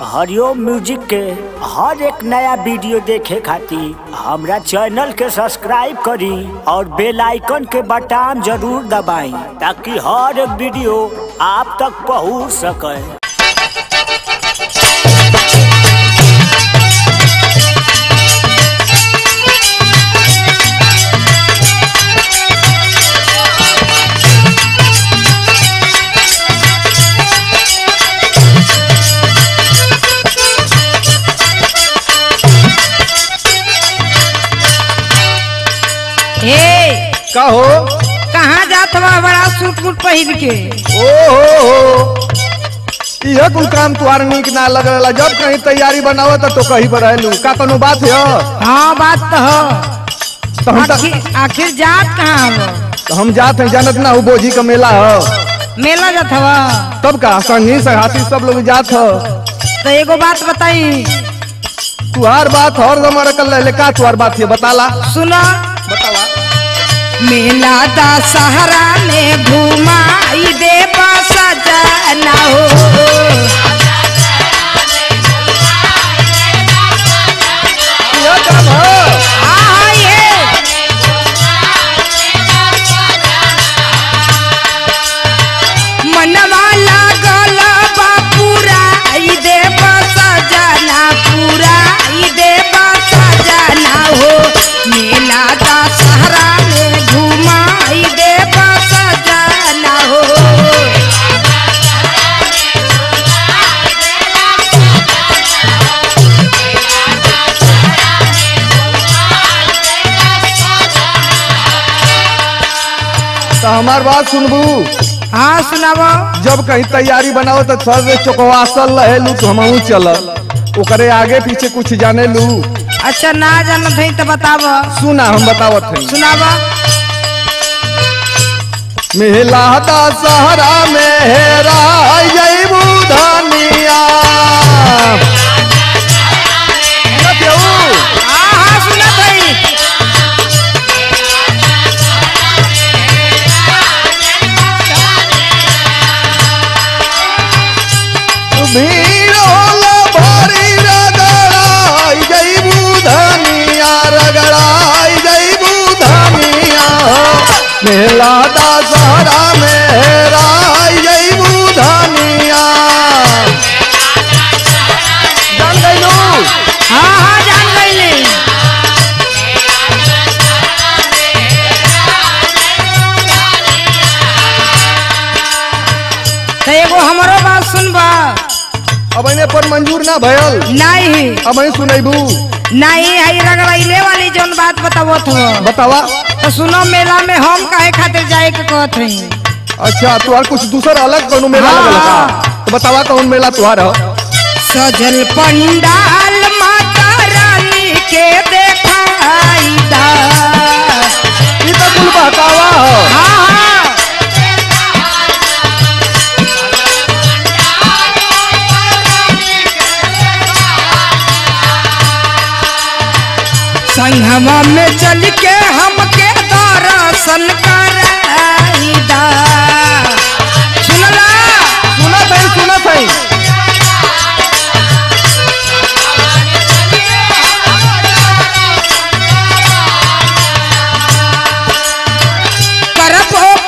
Hariom music के हर एक नया वीडियो देखे खातिर हमारा चैनल के सब्सक्राइब करी और बेल आइकन के बटन ज़रूर दबाई ताकि हर एक वीडियो आप तक पहुँच सके। पहिन के ओ हो हो यह कुल काम तुहार नीक ना लग रहा जब कहीं तैयारी बनावत तो तो कहीं पर रहलू का कोनो बात है? हाँ बात तो हो। तो हम आखिर आखिर जात कहाँ हो तो हम जात हैं जानत ना हो बोझी का मेला है। मेला जात हवा। तब का? संगी संगाती सब लोग जात है। तो एगो बात बताई। तुहार बात हर जमाना कर ले का तुहार बात है? बताला। सुनो। बतावा मेला दशहरा में घुमाई दे हमार बात सुनबू। हाँ सुनाबो। जब कहीं तैयारी बनाओ तो सर चौकवासल रहेलू तो हम चल ओकरे आगे पीछे कुछ जाने लू। अच्छा ना जानत हई तो बताबो। सुना हम बतावत हैं। सुनाबो। मेला दशहरा में हेरा जैबू धनिया रगड़ाई जैबू धनिया मेला दशहरा में हेराई जान गइलू हाँ हाँ जान तो एगो हमरो बात सुनबा। अब पर मंजूर ना भयल। नहीं। अब ही सुनैबू। नहीं हई रगड़ैले वाली जौन बात बताओ थो बतावा। तो सुनो मेला में हम काहे खातिर जाए के कहत हई अच्छा तुहार कुछ दूसरा अलग कौन मेला हाँ। लगल तो बतावा कौन मेला तुहार हो। सजल पंडाल माता रानी के देखाई दा ई तो कुल बहकावा हाँ। हाँ। संगमा में चल के हमके दर्शन कर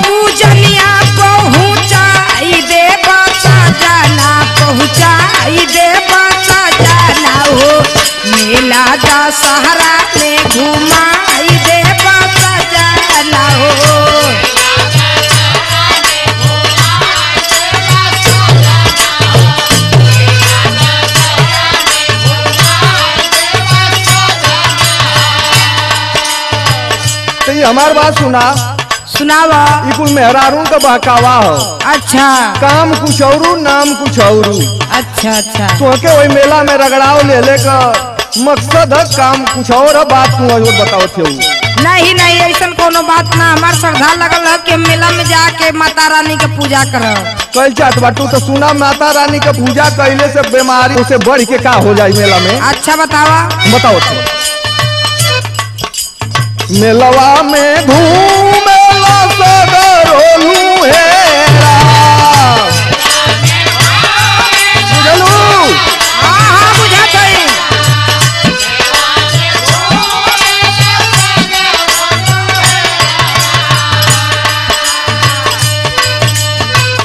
पूजनिया पहुँचाई दे पहुँचाई दे मेला दशहरा में घुमाई दे हो। तो ये हमार बात सुना। सुनावा। कुल मेहरारून का बहकावा हो। अच्छा। काम कुछ और नाम कुछ और। अच्छा अच्छा। तोहके वही मेला में रगड़ाओ ले ले का मकसद काम कुछ और बात तू और बताओ थे नहीं नहीं ऐसा कोनो बात ना। हमार श्रद्धा लगल है कि मेला में जाके माता रानी के पूजा करब। कल चाहत बाटू तो सुना माता रानी के पूजा कैले से बीमारी उसे बढ़ के का हो जाए मेला में? अच्छा बतावा। बताओ थे मेलवा में घूमेला सगर होलू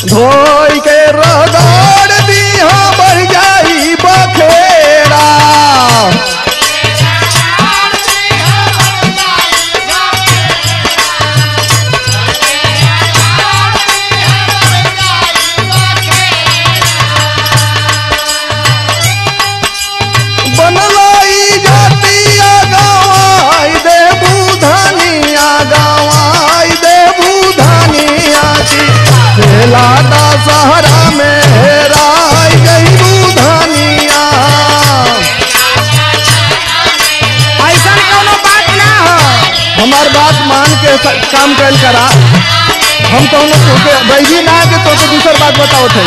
Doy que rogar. काम कैल करा। हम तो तोके बैगी ना के तोके दूसर बात बताओ थे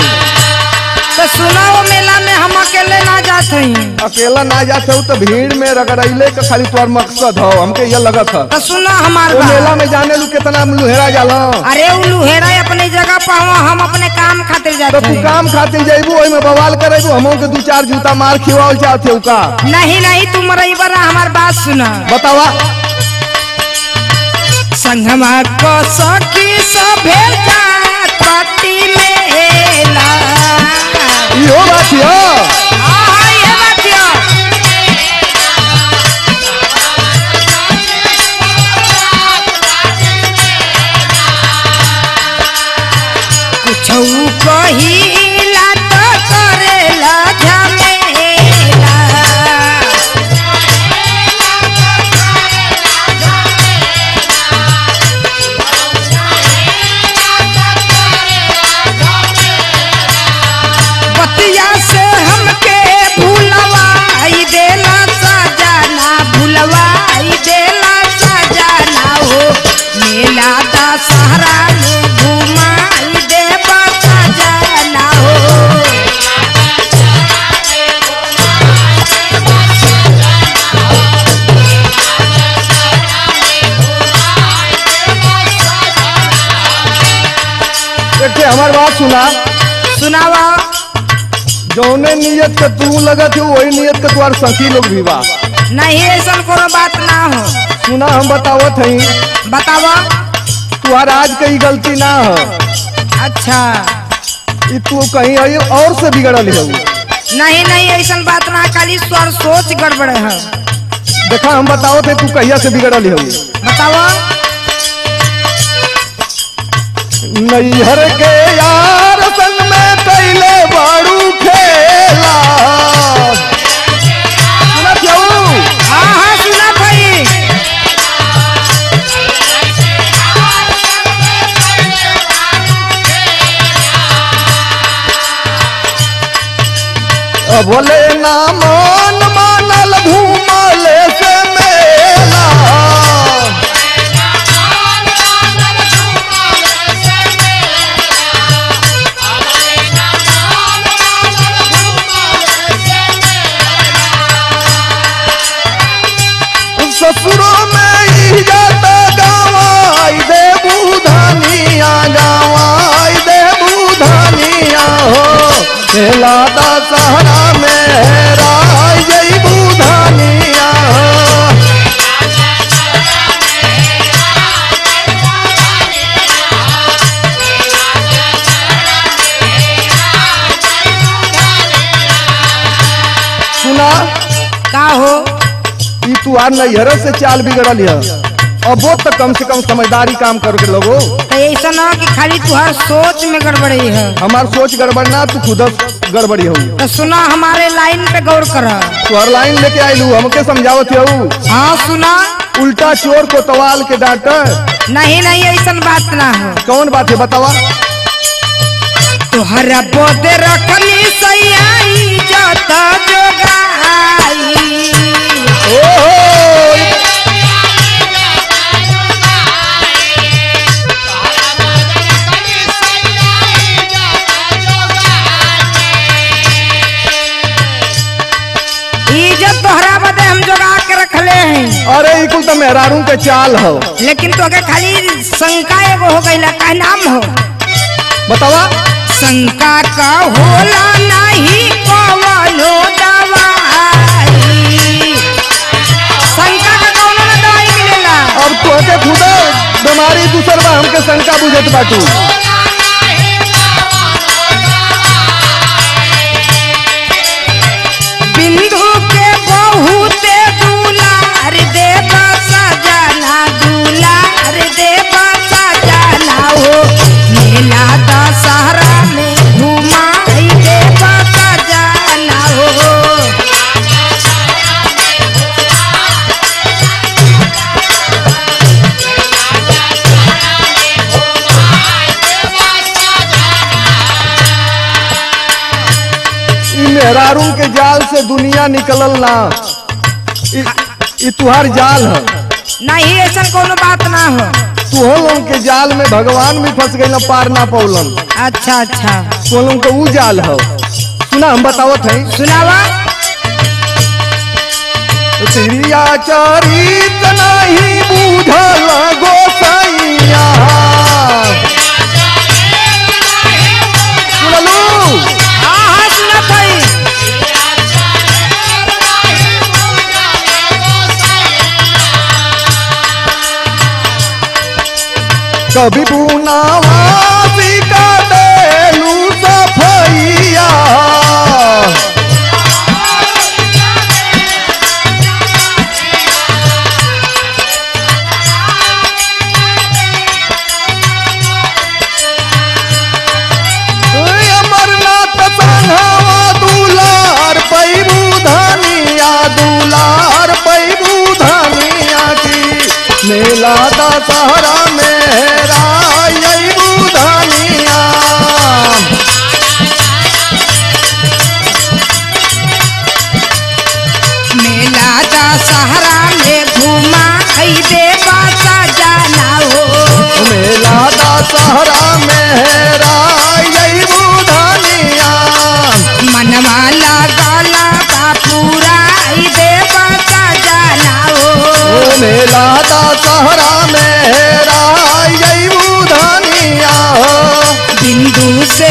तो सुना वो मेला में हम अकेले ना जात हई। अकेला ना जाते हो तो भीड़ में रगड़ैले का खाली तुम्हार मकसद हो हमके ये लगत है। तो सुना हमार वो मेला में जाने लू कितना लुहेरा जाला। अरे उ लुहेरा अपनी जगह पर हम अपने काम खातिर तो जाते तू हई। काम खातिर जैबू ओही में बवाल करेबू हमो के दू चार जूता मार खिवाओ चाहते हो का नहीं नहीं तुम रही बरा हमार बात सुना। बतावा। संगमा को सखी सभे जात मेला ये बात यो। कुछौ हो। ठे हमार बात सुना। सुनावा। जौने नियत के तू लगत हो वही नियत के तुम्हार सखी लोग भी बा। नहीं ऐसा कोनो बात ना हो। सुना हम बतावत हई बतावा। तुम्हार आज कहीं गलती ना हो। अच्छा। तू कहीं आई और से बिगड़ल हो। नहीं नहीं ऐसा बात ना खाली स्वर सोच गड़बड़े है। देखा हम बताओ थे तू कहिया से बिगड़ल हो। बताओ। नैहर के यार बोले ना, मान, मानल घूमले से मेला। ससुरों में इज़्ज़त गवाई दे बुधानिया गवाई दे बुधानिया हो। मेला दशहरा हो का हो? तू आर नैहर से चाल बिगड़ल है अब वो तो कम से कम समझदारी काम करके लोगो। तो ऐसा ना कि खाली तुहार सोच में गड़बड़ी है। हमार सोच गड़बड़ ना तू खुद गड़बड़ी हो तो सुना हमारे लाइन पे गौर कर। तुहर लाइन लेके आइलू हमके समझावत हऊ हाँ सुना। उल्टा चोर को तवाल के डांट नहीं नहीं ऐसा बात ना है। कौन बात है बतावा। तुहरा बोदे रखनी सैयाई जत जोगाई चाल हो। लेकिन तो अगर खाली शंका एगो हो गई का नाम हो? बतावा। शंका का होला नहीं कवनो दवाई। शंका का कौनो ना दवाई मिलेला। अब तोहके खुद बीमारी दूसर बा हमके शंका बुझत बाटू। मेहरारून के जाल से दुनिया निकलल ना। तुहार जाल है। नहीं ऐसा कोनो बात ना हो। तू लोगन के जाल में भगवान भी फंस गई पार ना पौलन अच्छा अच्छा। तू लोगन के ऊ जाल है। सुना हम बतावत है। सुनावा। तिरिया चरित नहीं बूझल ओ सहरा मेरा यही धनिया बिंदु से